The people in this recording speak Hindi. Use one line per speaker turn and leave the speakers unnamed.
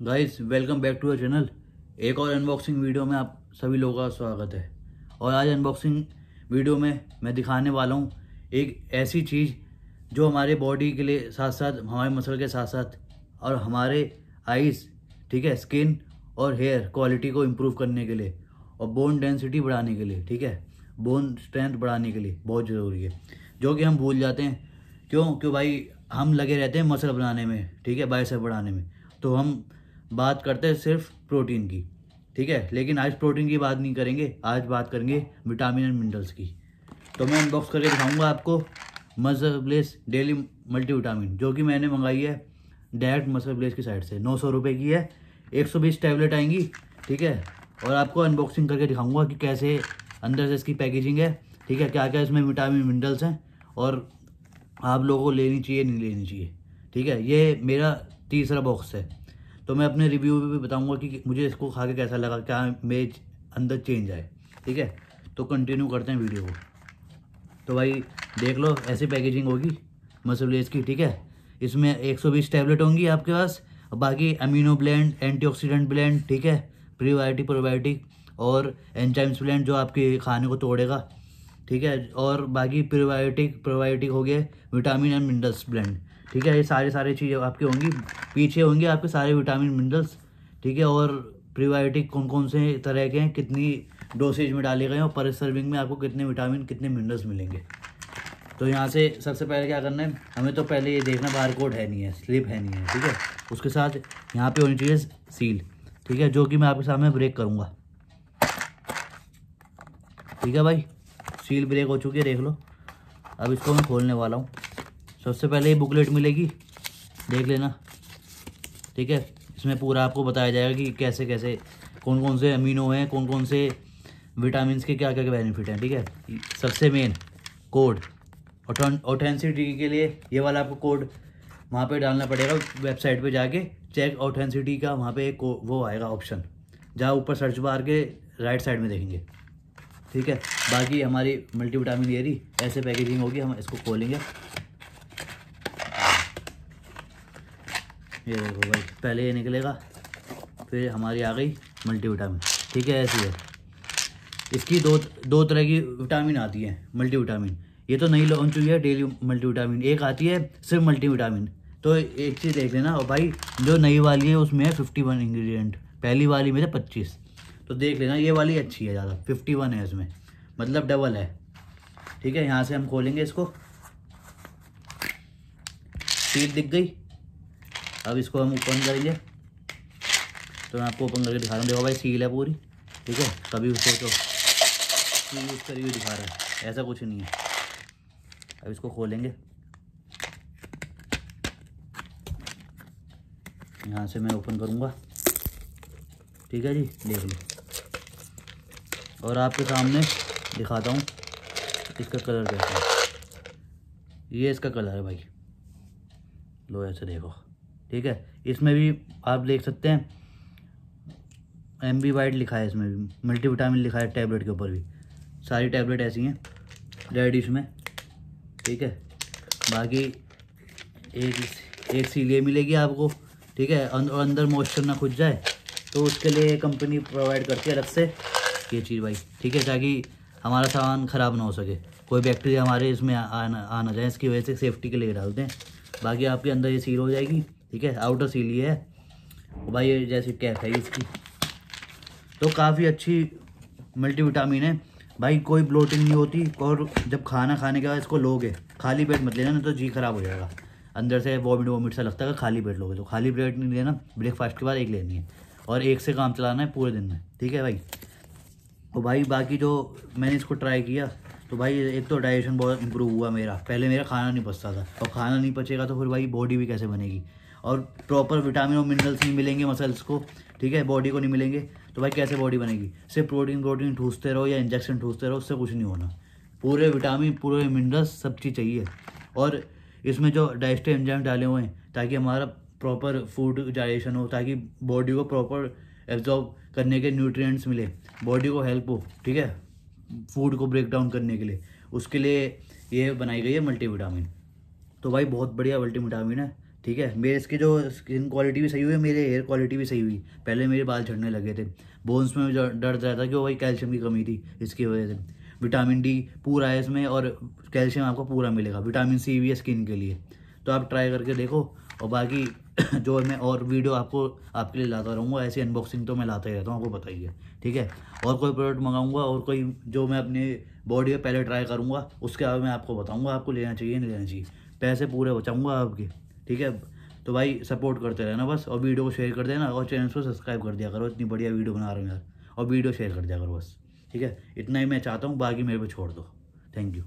Guys welcome back to our channel एक और अनबॉक्सिंग वीडियो में आप सभी लोगों का स्वागत है। और आज अनबॉक्सिंग वीडियो में मैं दिखाने वाला हूँ एक ऐसी चीज़ जो हमारे बॉडी के लिए साथ साथ, हमारे मसल के साथ साथ और हमारे आइज़ ठीक है स्किन और हेयर क्वालिटी को इम्प्रूव करने के लिए और बोन डेंसिटी बढ़ाने के लिए, ठीक है? बोन स्ट्रेंथ बढ़ाने के लिए बहुत ज़रूरी है। जो कि हम भूल जाते हैं। क्यों? क्यों भाई, हम लगे रहते हैं मसल बनाने में, ठीक है बाइसेप बढ़ाने में। तो हम बात करते हैं सिर्फ़ प्रोटीन की, ठीक है? लेकिन आज प्रोटीन की बात नहीं करेंगे, आज बात करेंगे विटामिन एंड मिनरल्स की। तो मैं अनबॉक्स करके दिखाऊँगा आपको muscle bless daily multi vitamin जो कि मैंने मंगाई है डायरेक्ट मसल ब्लेस की साइड से। नौ सौ रुपये की है, एक सौ बीस टैबलेट आएँगी, ठीक है? और आपको अनबॉक्सिंग करके दिखाऊँगा कि कैसे अंदर से इसकी पैकेजिंग है, ठीक है? क्या क्या इसमें विटामिन मिनरल्स हैं और आप लोगों को लेनी चाहिए, नहीं लेनी चाहिए, ठीक है? ये मेरा तीसरा बॉक्स है। तो मैं अपने रिव्यू में भी बताऊँगा कि मुझे इसको खा के कैसा लगा, क्या मेज अंदर चेंज आए, ठीक है? तो कंटिन्यू करते हैं वीडियो को। तो भाई, देख लो, ऐसी पैकेजिंग होगी मसलेज की, ठीक है? इसमें 120 टैबलेट होंगी आपके पास बाकी अमीनो ब्लेंड एंटीऑक्सीडेंट ब्लेंड ठीक है? प्रीबायोटिक प्रोबायोटिक और एंजाइम्स ब्लेंड जो आपके खाने को तोड़ेगा, ठीक है? और बाकी प्रीबायोटिक प्रोबायोटिक हो गए विटामिन एंड मिनरल्स ब्लेंड ठीक है, ये सारे सारे चीज़ें आपकी होंगी, पीछे होंगे आपके सारे विटामिन मिनरल्स ठीक है, और प्रीबायोटिक कौन कौन से तरह के हैं, कितनी डोसेज में डाले गए हैं, और पर सर्विंग में आपको कितने विटामिन कितने मिनरल्स मिलेंगे। तो यहाँ से सबसे पहले क्या करना है, हमें तो पहले ये देखना बार कोड है नहीं है स्लिप है नहीं है, ठीक है, उसके साथ यहाँ पे होनी चाहिए सील ठीक है, जो कि मैं आपके सामने ब्रेक करूँगा। ठीक है भाई सील ब्रेक हो चुकी है, देख लो, अब इसको मैं खोलने वाला हूँ। सबसे पहले ये बुकलेट मिलेगी, देख लेना। ठीक है? इसमें पूरा आपको बताया जाएगा कि कैसे कैसे कौन कौन से अमीनो हैं कौन कौन से विटामिन के क्या क्या बेनिफिट हैं, ठीक है? सबसे मेन कोड ऑथेंसिटी के लिए ये वाला आपको कोड वहाँ पे डालना पड़ेगा वेबसाइट पे जाके चेक ऑथेंसिटी का वहाँ पे एक वो आएगा ऑप्शन जहाँ ऊपर सर्च बार के राइट साइड में देखेंगे। ठीक है? बाकी हमारी मल्टी विटामिन रही, ऐसे पैकेजिंग होगी, हम इसको खोलेंगे। ये देखो भाई, पहले ये निकलेगा, फिर हमारी आ गई मल्टी विटामिन ठीक है, ऐसी है। इसकी दो दो तरह की विटामिन आती है मल्टी विटामिन ये तो नई लॉन्च हुई है डेली मल्टी विटामिन एक आती है, सिर्फ़ मल्टी विटामिन तो एक चीज़ देख लेना, और भाई, जो नई वाली है, उसमें है फिफ्टी वन इंग्रीडियंट पहली वाली में पच्चीस। तो देख लेना, ये वाली अच्छी है ज़्यादा फिफ्टी वन है इसमें। मतलब डबल है। ठीक है, यहाँ से हम खोलेंगे इसको। सीट दिख गई। अब इसको हम ओपन करेंगे। तो मैं आपको ओपन करके दिखा रहा हूँ। देखो भाई सील है पूरी। ठीक है? कभी उसको तो यूज़ करी हुई दिखा रहा है। ऐसा कुछ नहीं है। अब इसको खोलेंगे। यहाँ से मैं ओपन करूँगा। ठीक है जी? देख लो। और आपके सामने दिखाता हूँ इसका कलर कैसा है। ये इसका कलर है भाई। लो ऐसे देखो। ठीक है? इसमें भी आप देख सकते हैं। एम बी वाइट लिखा है इसमें भी। मल्टी विटामिन लिखा है टैबलेट के ऊपर भी। सारी टैबलेट ऐसी हैं रेड इसमें ठीक है? बाकी एक एक सीलिए मिलेगी आपको। ठीक है? और अंदर मॉइस्चर ना खुद जाए तो उसके लिए कंपनी प्रोवाइड करती है अलग से ये चीज़ भाई, ठीक है? ताकि हमारा सामान ख़राब ना हो सके। कोई बैक्टीरिया हमारे इसमें आना आ ना जाए, इसकी वजह से सेफ्टी के लिए डालते हैं। बाकी आपके अंदर ये सील हो जाएगी। ठीक है? आउटर सील ये है भाई ये जैसी कैप है इसकी। तो काफ़ी अच्छी मल्टीविटामिन है। भाई कोई ब्लोटिंग नहीं होती और जब खाना खाने के बाद इसको लोगे, खाली पेट मत लेना, नहीं तो जी खराब हो जाएगा। अंदर से वॉमिट वॉमिट सा लगता है खाली पेट लोगे। तो खाली पेट नहीं लेना ब्रेकफास्ट के बाद एक लेनी है। और एक से काम चलाना है पूरे दिन में, ठीक है भाई? और भाई बाकी जो मैंने इसको ट्राई किया तो भाई एक तो डाइजेशन बहुत इंप्रूव हुआ मेरा। पहले मेरा खाना नहीं पचता था। और खाना नहीं पचेगा तो फिर भाई बॉडी भी कैसे बनेगी? और प्रॉपर विटामिन और मिनरल्स नहीं मिलेंगे मसल्स को, ठीक है? बॉडी को नहीं मिलेंगे। तो भाई कैसे बॉडी बनेगी? सिर्फ़ प्रोटीन प्रोटीन ठूसते रहो या इंजेक्शन ठूसते रहो, उससे कुछ नहीं होना। पूरे विटामिन पूरे मिनरल्स सब चीज़ चाहिए। और इसमें जो डाइजेस्टिव एंजाइम डाले हुए हैं, ताकि हमारा प्रॉपर फ़ूड डाइजेशन हो, ताकि बॉडी को प्रॉपर एब्जॉर्ब करने के न्यूट्रिएंट्स मिले। बॉडी को हेल्प हो, ठीक है? फ़ूड को ब्रेक डाउन करने के लिए। उसके लिए ये बनाई गई है मल्टीविटामिन तो भाई बहुत बढ़िया मल्टीविटामिन है। ठीक है? मेरे इसकी जो स्किन क्वालिटी भी सही हुई, मेरे हेयर क्वालिटी भी सही हुई। पहले मेरे बाल झड़ने लगे थे। बोन्स में दर्द रहता कि वही कैल्शियम की कमी थी इसकी वजह से। विटामिन डी पूरा है इसमें और कैल्शियम आपको पूरा मिलेगा। विटामिन सी भी है स्किन के लिए। तो आप ट्राई करके देखो और बाकी जो मैं और वीडियो आपको, आपके लिए लाता रहूँगा, ऐसी अनबॉक्सिंग तो मैं लाता ही रहता हूँ, आपको बताइए ठीक है? और कोई प्रोडक्ट मंगाऊँगा और कोई जो मैं अपने बॉडी में पहले ट्राई करूँगा, उसके बाद मैं आपको बताऊँगा, आपको लेना चाहिए, नहीं लेना चाहिए। पैसे पूरे बचाऊँगा आपके। ठीक है? तो भाई सपोर्ट करते रहना बस और वीडियो को शेयर कर देना और चैनल को सब्सक्राइब कर दिया करो। इतनी बढ़िया वीडियो बना रहा हूँ यार। और वीडियो शेयर कर दिया करो बस। ठीक है? इतना ही मैं चाहता हूँ, बाकी मेरे पे छोड़ दो। Thank you